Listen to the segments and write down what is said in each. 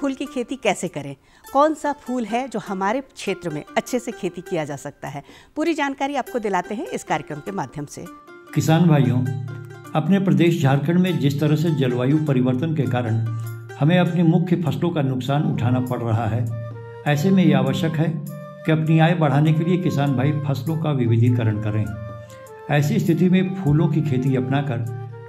फूल की खेती कैसे करें? कौन सा फूल है जो हमारे क्षेत्र में अच्छे से खेती किया जा सकता है? पूरी जानकारी आपको दिलाते हैं इस कार्यक्रम के माध्यम से। किसान भाइयों, अपने प्रदेश झारखंड में जिस तरह से जलवायु परिवर्तन के कारण हमें अपनी मुख्य फ़सलों का नुकसान उठाना पड़ रहा है, ऐसे में ये आवश्यक है कि अपनी आय बढ़ाने के लिए किसान भाई फ़सलों का विविधीकरण करें। ऐसी स्थिति में फूलों की खेती अपनाकर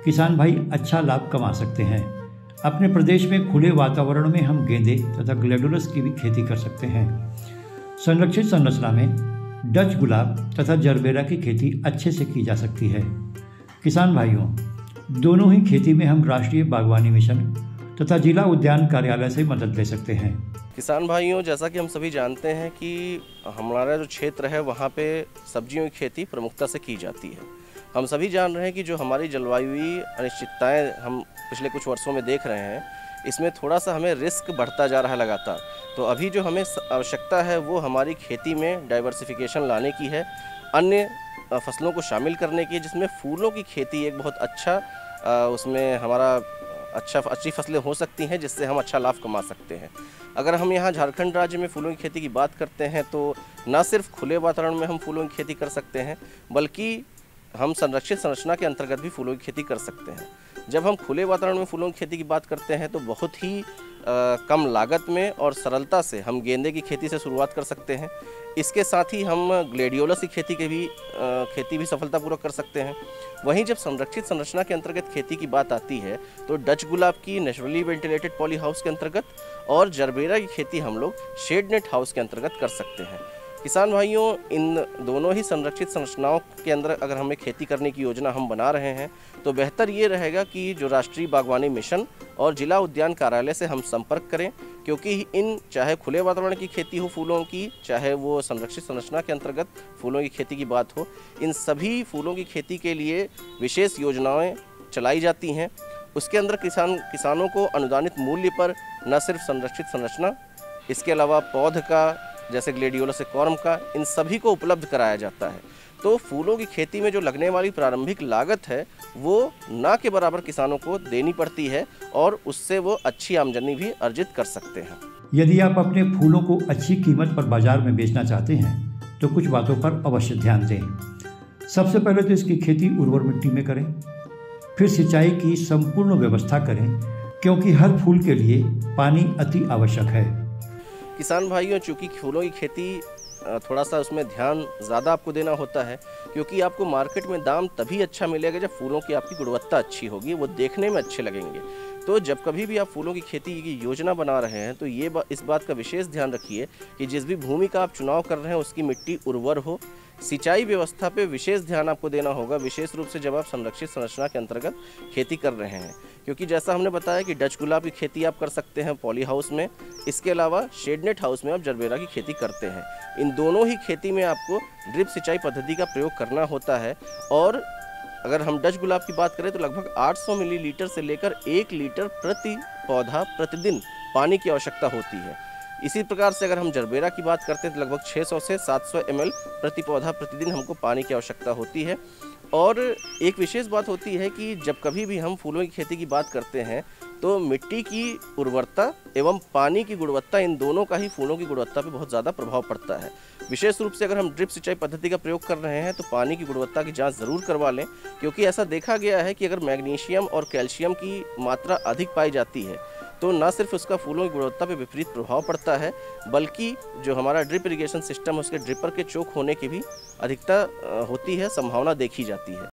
किसान भाई अच्छा लाभ कमा सकते हैं। अपने प्रदेश में खुले वातावरण में हम गेंदे तथा ग्लेडुलस की भी खेती कर सकते हैं। संरक्षित संरचना में डच गुलाब तथा जरबेरा की खेती अच्छे से की जा सकती है। किसान भाइयों, दोनों ही खेती में हम राष्ट्रीय बागवानी मिशन तथा जिला उद्यान कार्यालय से मदद ले सकते हैं। किसान भाइयों, जैसा कि हम सभी जानते हैं कि हमारा जो क्षेत्र है, वहाँ पे सब्जियों की खेती प्रमुखता से की जाती है। हम सभी जान रहे हैं कि जो हमारी जलवायु अनिश्चितताएँ हम पिछले कुछ वर्षों में देख रहे हैं, इसमें थोड़ा सा हमें रिस्क बढ़ता जा रहा है लगातार। तो अभी जो हमें आवश्यकता है, वो हमारी खेती में डाइवर्सिफिकेशन लाने की है, अन्य फ़सलों को शामिल करने की, जिसमें फूलों की खेती एक बहुत अच्छा उसमें हमारा अच्छा अच्छी फ़सलें हो सकती हैं, जिससे हम अच्छा लाभ कमा सकते हैं। अगर हम यहाँ झारखंड राज्य में फूलों की खेती की बात करते हैं तो न सिर्फ़ खुले वातावरण में हम फूलों की खेती कर सकते हैं, बल्कि हम संरक्षित संरचना के अंतर्गत भी फूलों की खेती कर सकते हैं। जब हम खुले वातावरण में फूलों की खेती की बात करते हैं तो बहुत ही आ, कम लागत में और सरलता से हम गेंदे की खेती से शुरुआत कर सकते हैं। इसके साथ ही हम ग्लेडियोलस की खेती के भी आ, खेती भी सफलतापूर्वक कर सकते हैं। वहीं जब संरक्षित संरचना के अंतर्गत खेती की बात आती है तो डच गुलाब की नेचुरली वेंटिलेटेड पॉली हाउस के अंतर्गत और जरबेरा की खेती हम लोग शेड नेट हाउस के अंतर्गत कर सकते हैं। किसान भाइयों, इन दोनों ही संरक्षित संरचनाओं के अंदर अगर हमें खेती करने की योजना हम बना रहे हैं तो बेहतर ये रहेगा कि जो राष्ट्रीय बागवानी मिशन और जिला उद्यान कार्यालय से हम संपर्क करें, क्योंकि इन, चाहे खुले वातावरण की खेती हो फूलों की, चाहे वो संरक्षित संरचना के अंतर्गत फूलों की खेती की बात हो, इन सभी फूलों की खेती के लिए विशेष योजनाएँ चलाई जाती हैं। उसके अंदर किसान, किसानों को अनुदानित मूल्य पर न सिर्फ़ संरक्षित संरचना, इसके अलावा पौध का जैसे ग्लेडियोलस से कॉर्म का, इन सभी को उपलब्ध कराया जाता है। तो फूलों की खेती में जो लगने वाली प्रारंभिक लागत है, वो ना के बराबर किसानों को देनी पड़ती है और उससे वो अच्छी आमदनी भी अर्जित कर सकते हैं। यदि आप अपने फूलों को अच्छी कीमत पर बाज़ार में बेचना चाहते हैं तो कुछ बातों पर अवश्य ध्यान दें। सबसे पहले तो इसकी खेती उर्वर मिट्टी में करें, फिर सिंचाई की संपूर्ण व्यवस्था करें, क्योंकि हर फूल के लिए पानी अति आवश्यक है। किसान भाइयों चूँकि फूलों की खेती थोड़ा सा उसमें ध्यान ज़्यादा आपको देना होता है क्योंकि आपको मार्केट में दाम तभी अच्छा मिलेगा जब फूलों की आपकी गुणवत्ता अच्छी होगी वो देखने में अच्छे लगेंगे। तो जब कभी भी आप फूलों की खेती की योजना बना रहे हैं तो ये बा, इस बात का विशेष ध्यान रखिए कि जिस भी भूमि का आप चुनाव कर रहे हैं उसकी मिट्टी उर्वर हो सिंचाई व्यवस्था पे विशेष ध्यान आपको देना होगा। विशेष रूप से जब आप संरक्षित संरचना के अंतर्गत खेती कर रहे हैं। क्योंकि जैसा हमने बताया कि डच गुलाब की खेती आप कर सकते हैं पॉली हाउस में। इसके अलावा शेडनेट हाउस में आप जरबेरा की खेती करते हैं। इन दोनों ही खेती में आपको ड्रिप सिंचाई पद्धति का प्रयोग करना होता है। और अगर हम डच गुलाब की बात करें तो लगभग 800 मिलीलीटर से लेकर एक लीटर प्रति पौधा प्रतिदिन पानी की आवश्यकता होती है। इसी प्रकार से अगर हम जरबेरा की बात करते हैं तो लगभग 600 से 700 सौ प्रति पौधा प्रतिदिन हमको पानी की आवश्यकता होती है। और एक विशेष बात होती है कि जब कभी भी हम फूलों की खेती की बात करते हैं तो मिट्टी की उर्वरता एवं पानी की गुणवत्ता, इन दोनों का ही फूलों की गुणवत्ता पर बहुत ज़्यादा प्रभाव पड़ता है। विशेष रूप से अगर हम ड्रिप सिंचाई पद्धति का प्रयोग कर रहे हैं तो पानी की गुणवत्ता की जाँच ज़रूर करवा लें, क्योंकि ऐसा देखा गया है कि अगर मैग्नीशियम और कैल्शियम की मात्रा अधिक पाई जाती है तो ना सिर्फ़ उसका फूलों की गुणवत्ता पे विपरीत प्रभाव पड़ता है, बल्कि जो हमारा ड्रिप इरिगेशन सिस्टम है, उसके ड्रिपर के चोक होने की भी अधिकता होती है, संभावना देखी जाती है।